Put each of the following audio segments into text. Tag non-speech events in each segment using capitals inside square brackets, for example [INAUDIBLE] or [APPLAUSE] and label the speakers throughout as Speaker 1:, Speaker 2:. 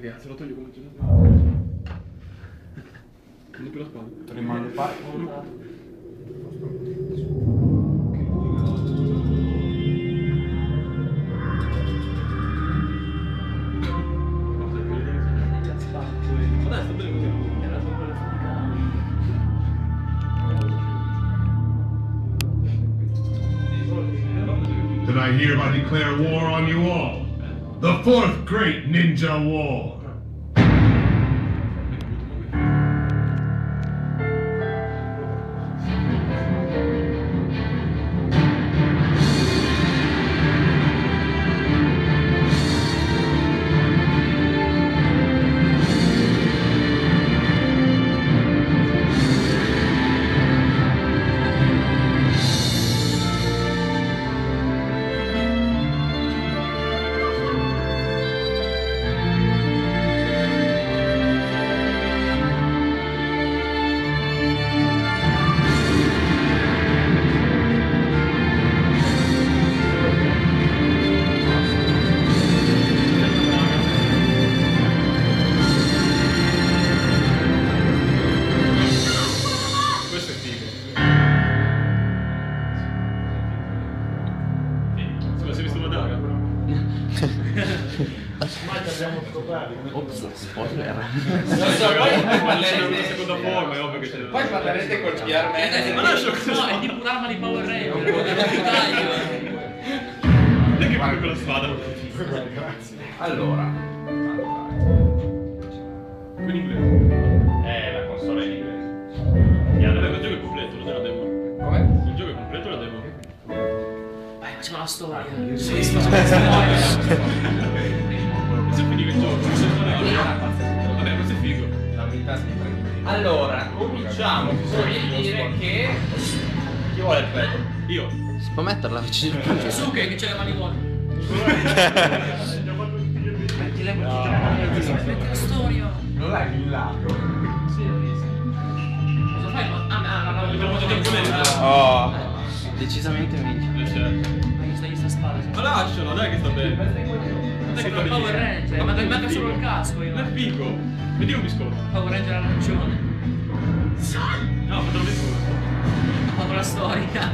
Speaker 1: Perché se lo togli come giocatore. Non ho più la spada.
Speaker 2: Rimane pari.
Speaker 1: Vabbè, sta bene così.
Speaker 3: Then I hereby declare war on you all. The fourth great ninja war.
Speaker 4: Ops, spoiler.
Speaker 1: Non so, poi parleremo una seconda forma, è ovvio che c'è.
Speaker 2: Poi parlerete col PR
Speaker 1: Ma lascio
Speaker 5: No, è tipo un'arma di Power Ranger, quello che taglio.
Speaker 1: Non è che fai con la spada.
Speaker 2: Allora.
Speaker 1: In inglese.
Speaker 6: Eh, la console è in inglese.
Speaker 1: Ma il gioco è completo, la demo.
Speaker 2: Come?
Speaker 1: Il gioco è completo o la demo?
Speaker 5: Vai, facciamo la storia.
Speaker 1: Sì,
Speaker 5: Sì, facciamo la storia.
Speaker 1: Il gioco, questo è Vabbè, questo è figo.
Speaker 2: Allora, cominciamo. Bisogna dire che. Chi vuole il petto?
Speaker 1: Io.
Speaker 4: Si può metterla vicino al punto?
Speaker 5: Su che che c'è le mani buone. Metti le Metti la storia.
Speaker 2: Non l'hai villato.
Speaker 5: Cosa fai? Ma- Ah, ma ah,
Speaker 1: Abbiamo fatto tempo lento.
Speaker 4: Oh, decisamente meglio.
Speaker 1: Eh, certo.
Speaker 5: Ma stai sta spada.
Speaker 1: Ma lascialo, dai che sta bene. Dai che sta
Speaker 5: Power. Ranger, ma manca solo il casco io.
Speaker 1: Non è figo. Vedi un biscotto.
Speaker 5: Power Ranger arancione.
Speaker 1: No, fatelo vedere.
Speaker 5: Fatto la storia.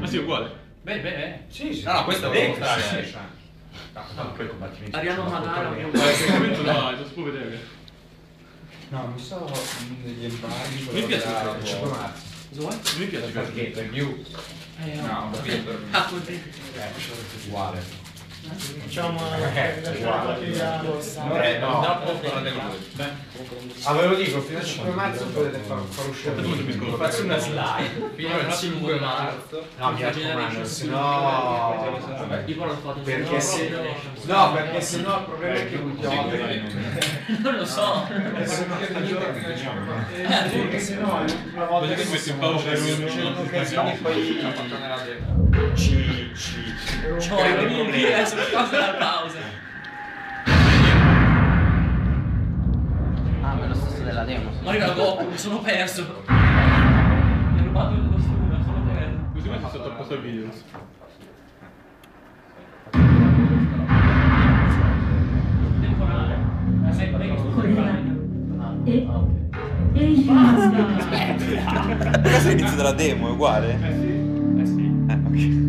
Speaker 1: Ma sì, è uguale.
Speaker 5: Beh, beh, beh.
Speaker 2: Sì, sì. No, no, questo. No, no, poi i combattimenti.
Speaker 5: Ariano
Speaker 2: sono
Speaker 5: Madara,
Speaker 2: molto
Speaker 5: io-
Speaker 1: Ma in quel momento dai, non si può vedere.
Speaker 2: No, mi so degli embaggi.
Speaker 1: Mi piace il
Speaker 2: da-
Speaker 1: 5
Speaker 2: marzo.
Speaker 5: Cosa vuoi?
Speaker 1: Non mi piace
Speaker 2: Perché?
Speaker 1: questo.
Speaker 2: Review.
Speaker 5: Eh,
Speaker 2: No, perché per...
Speaker 5: Ah, così.
Speaker 2: Eh, uguale.
Speaker 7: Facciamo
Speaker 2: Eh. Eh, no, dopo. Ah, ve lo dico, fino al 5 marzo potete far, far uscire
Speaker 1: biscotto?
Speaker 2: Faccio una slide. Fino al 5 marzo. No, mi raccomando, se no... Perché se...
Speaker 5: Generation.
Speaker 2: No, perché se no il problema è che l'ultima [LAUGHS]
Speaker 5: Non lo so.
Speaker 2: Perché se no l'ultima volta
Speaker 1: Vedete che in pausa
Speaker 2: poi ci... ci...
Speaker 5: Cioè, non dire adesso la pausa la pausa.
Speaker 4: Ah, ma è lo stesso della demo.
Speaker 5: Ma da Goku, mi sono perso. Mi ha rubato il costume, sono perso.
Speaker 1: Così metti sottoposto al video.
Speaker 5: Eh, temporale.
Speaker 8: E basta!
Speaker 4: Questo è l'inizio della demo, è uguale?
Speaker 1: Eh sì.